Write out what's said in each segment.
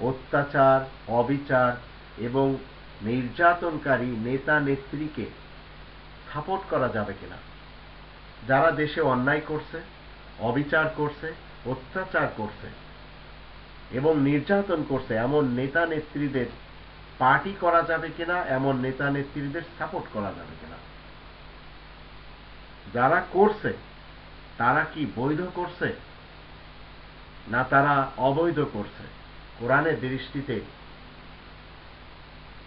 অত্যাচার, অবিচার এবং নির্যাতনকারী নেতা নেত্রীকে সাপোর্ট করা যাবে কিনা? যারা দেশে অন্যায় করছে, অবিচার করছে, অত্যাচার করছে এবং নির্যাতন করছে, এমন নেতা নেত্রীদের পার্টি করা যাবে কিনা? এমন নেতা নেত্রীদের সাপোর্ট করা যাবে কিনা? যারা করছে, তারা কি বৈধ করছে? না তারা অবৈধ করছে? কোরআনের দৃষ্টিতে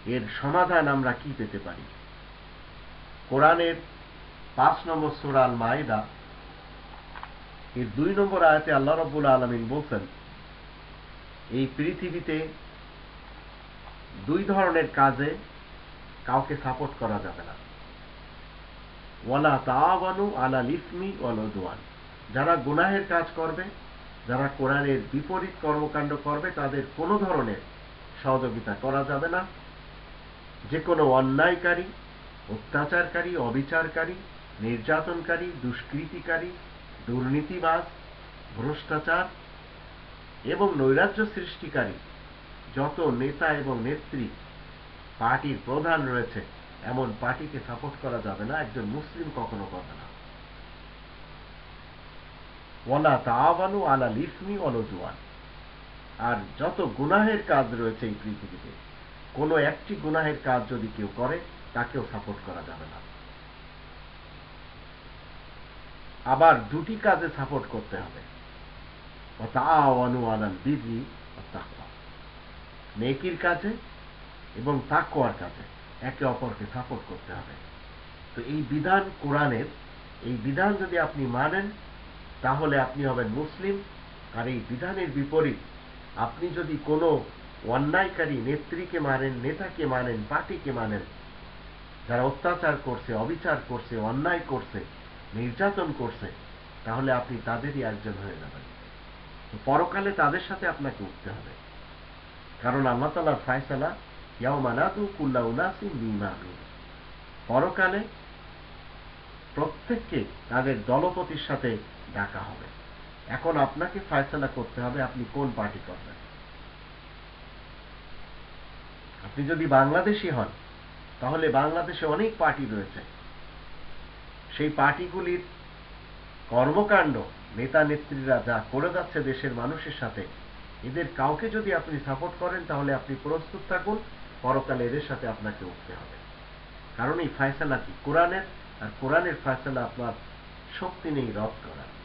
এর সমাধান আমরা কি পেতে পারি? কোরআনের পাঁচ নম্বর সুরাল মাইদা এর দুই নম্বর আয়াতে আল্লাহ রব্বুল আলমিন বলছেন, এই পৃথিবীতে দুই ধরনের কাজে কাউকে সাপোর্ট করা যাবে না। ওয়ালা তাওয়ানু আলা লিসমি ওয়ালদোয়ান যারা গুনাহের কাজ করবে, যারা কোরআনের বিপরীত কর্মকাণ্ড করবে, তাদের কোনো ধরনের সহযোগিতা করা যাবে না। যে কোনো অন্যায়কারী, অত্যাচারকারী, অবিচারকারী, নির্যাতনকারী, দুষ্কৃতিকারী, দুর্নীতিবাজ, ভ্রষ্টাচার এবং নৈরাজ্য সৃষ্টিকারী, যত নেতা এবং নেত্রী, পার্টির প্রধান রয়েছে এমন পার্টিকে সাপোর্ট করা যাবে না, একজন মুসলিম কখনো করবে না। ওয়ালা তাওয়ানু আলা লিসমি অলজুয়ান আর যত গুনাহের কাজ রয়েছে এই পৃথিবীতে, কোনো একটি গুনাহের কাজ যদি কেউ করে, তাকেও সাপোর্ট করা যাবে না। আবার দুটি কাজে সাপোর্ট করতে হবে। বিজি নেকির কাজে এবং তাকুয়ার কাজে। একে অপরকে সাপোর্ট করতে হবে। তো এই বিধান কোরআনের, এই বিধান যদি আপনি মানেন, তাহলে আপনি হবেন মুসলিম। আর এই বিধানের বিপরীত, আপনি যদি কোনো অন্যায়কারী নেত্রীকে মানেন, নেতাকে মানেন, পার্টিকে মানেন, যারা অত্যাচার করছে, অবিচার করছে, অন্যায় করছে, নির্যাতন করছে, তাহলে আপনি তাদেরই একজন হয়ে যাবেন। পরকালে তাদের সাথে আপনাকে উঠতে হবে। কারণ আল্লাহ তালার ফায়সালা ইয়াউমানাদু কুল্লা উনাসিম পরকালে প্রত্যেককে তাদের দলপতির সাথে ডাকা হবে। এখন আপনাকে ফায়সালা করতে হবে আপনি কোন পার্টি করবেন। আপনি যদি বাংলাদেশি হন, তাহলে বাংলাদেশে অনেক পার্টি রয়েছে। সেই পার্টিগুলির কর্মকাণ্ড, নেতা নেত্রীরা যা করে যাচ্ছে দেশের মানুষের সাথে, এদের কাউকে যদি আপনি সাপোর্ট করেন, তাহলে আপনি প্রস্তুত থাকুন। পরকালে এদের সাথে আপনাকে উঠতে হবে। কারণ এই ফায়সালা কি? কোরআনের? আর কোরআনের ফায়সালা আপনার শক্তি নেই রদ করার।